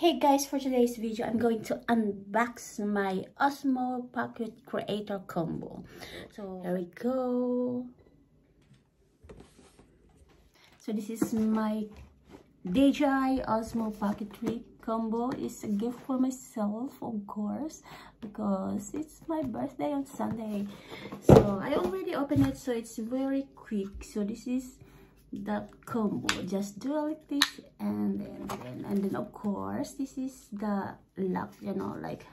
Hey guys, for today's video, I'm going to unbox my Osmo Pocket Creator Combo. So, here we go. So, this is my DJI Osmo Pocket 3 combo. It's a gift for myself, of course, because it's my birthday on Sunday. So, I already opened it, so it's very quick. So, this is that combo just do like this and and then of course this is the lock you know like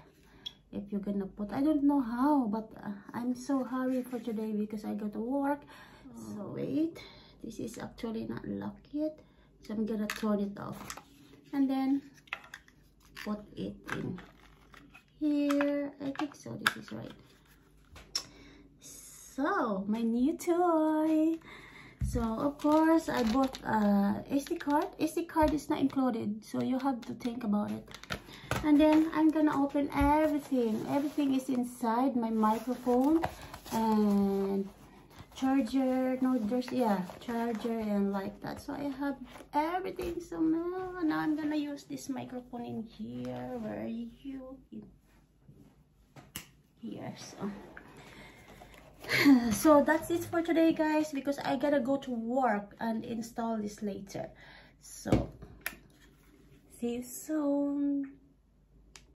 if you're gonna put i don't know how but uh, i'm so hurry for today because i got to work. Oh. so wait this is actually not locked yet so i'm gonna turn it off. And then put it in here. I think so this is right. So my new toy so of course i bought uh, a sd card. Sd card is not included so you have to think about it. And then i'm gonna open everything. Everything is inside my microphone and charger no there's yeah charger and like that. So i have everything. So now, now i'm gonna use this microphone in here. Where are you? Here so so that's it for today guys because i gotta go to work and install this later. So see you soon